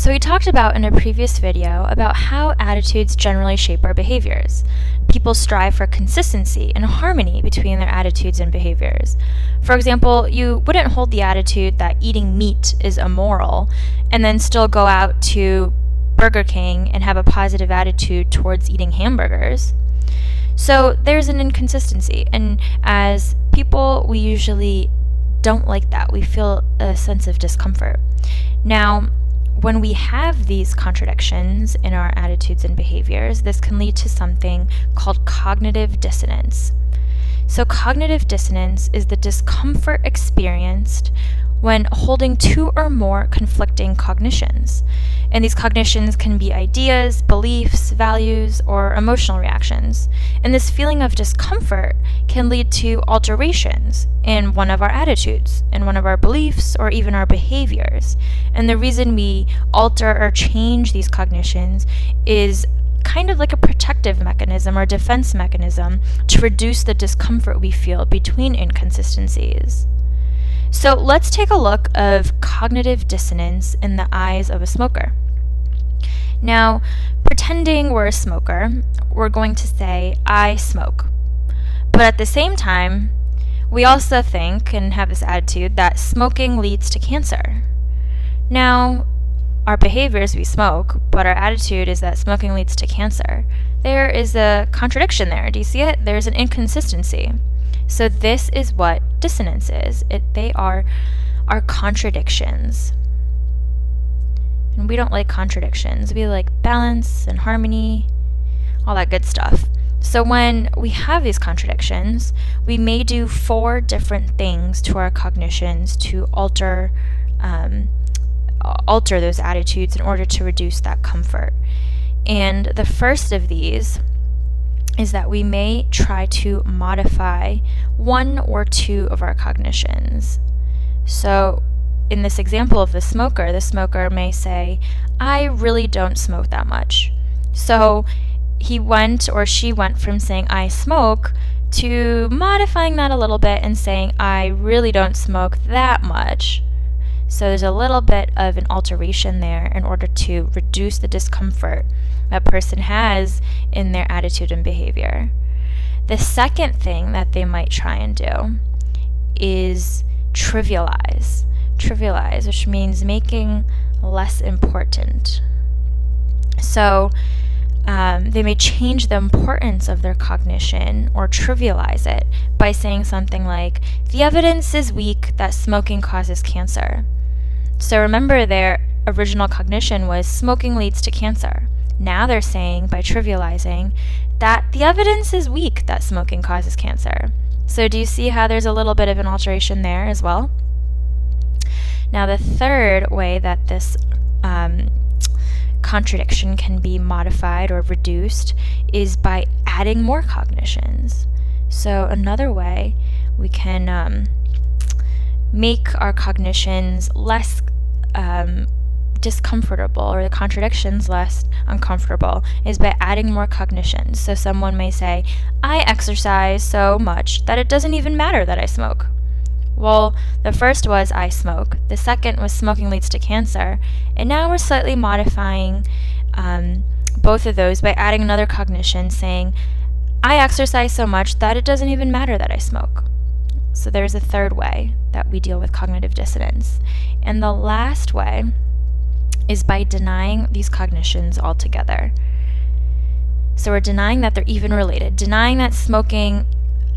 So we talked about in a previous video about how attitudes generally shape our behaviors. People strive for consistency and harmony between their attitudes and behaviors. For example, you wouldn't hold the attitude that eating meat is immoral and then still go out to Burger King and have a positive attitude towards eating hamburgers. So there's an inconsistency, and as people, we usually don't like that. We feel a sense of discomfort. Now, when we have these contradictions in our attitudes and behaviors, this can lead to something called cognitive dissonance. So, cognitive dissonance is the discomfort experienced when holding two or more conflicting cognitions. And these cognitions can be ideas, beliefs, values, or emotional reactions. And this feeling of discomfort can lead to alterations in one of our attitudes, in one of our beliefs, or even our behaviors. And the reason we alter or change these cognitions is kind of like a protective mechanism or defense mechanism to reduce the discomfort we feel between inconsistencies. So let's take a look of cognitive dissonance in the eyes of a smoker. Now, pretending we're a smoker, we're going to say, I smoke. But at the same time, we also think and have this attitude that smoking leads to cancer. Now, our behavior is we smoke, but our attitude is that smoking leads to cancer. There is a contradiction there. Do you see it? There's an inconsistency. So this is what dissonance is. It, they are are contradictions. And we don't like contradictions. We like balance and harmony, all that good stuff. So when we have these contradictions, we may do four different things to our cognitions to alter um, alter those attitudes in order to reduce that comfort. And the first of these is that we may try to modify one or two of our cognitions. So, in this example of the smoker, the smoker may say, I really don't smoke that much. So, he went or she went from saying, I smoke, to modifying that a little bit and saying, I really don't smoke that much. So there's a little bit of an alteration there in order to reduce the discomfort a person has in their attitude and behavior. The second thing that they might try and do is trivialize. Trivialize, which means making less important. So um, they may change the importance of their cognition or trivialize it by saying something like, The evidence is weak that smoking causes cancer. So remember, their original cognition was smoking leads to cancer. Now they're saying, by trivializing, that the evidence is weak that smoking causes cancer. So do you see how there's a little bit of an alteration there as well? Now, the third way that this um, contradiction can be modified or reduced is by adding more cognitions. So, another way we can um, make our cognitions less um, discomfortable or the contradictions less uncomfortable is by adding more cognitions. So someone may say, I exercise so much that it doesn't even matter that I smoke. Well, the first was I smoke, the second was smoking leads to cancer, and now we're slightly modifying um, both of those by adding another cognition saying, I exercise so much that it doesn't even matter that I smoke. So there's a third way that we deal with cognitive dissonance. And the last way is by denying these cognitions altogether. So we're denying that they're even related, denying that smoking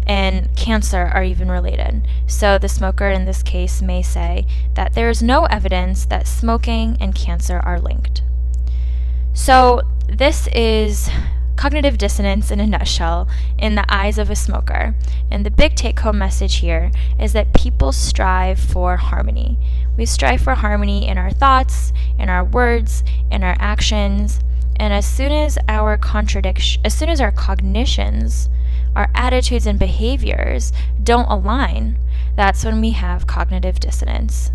and cancer are even related. So the smoker in this case may say that there is no evidence that smoking and cancer are linked. So this is cognitive dissonance in a nutshell in the eyes of a smoker. And the big take home message here is that people strive for harmony. We strive for harmony in our thoughts, in our words, in our actions. And as soon as our contradiction, as soon as our cognitions, our attitudes and behaviors don't align, that's when we have cognitive dissonance.